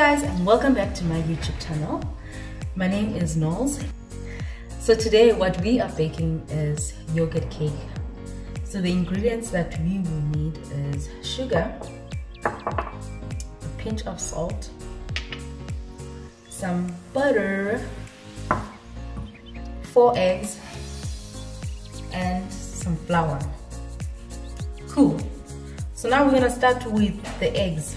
guys and welcome back to my YouTube channel. My name is Nolz. So today what we are baking is yogurt cake. So the ingredients that we will need is sugar, a pinch of salt, some butter, four eggs, and some flour. Cool. So now we're gonna start with the eggs.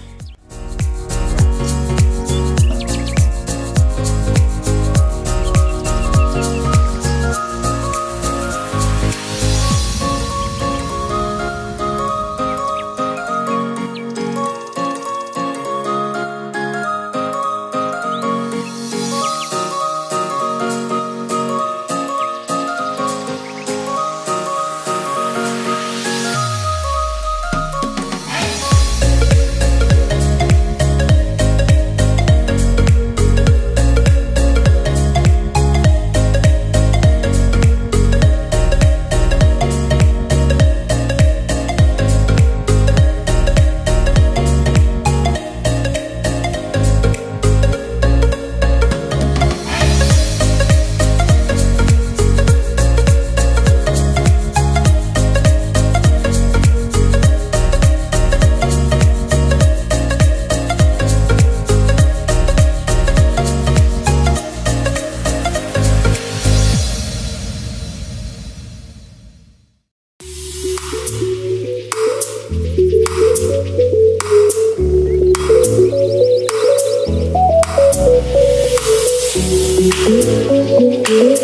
Música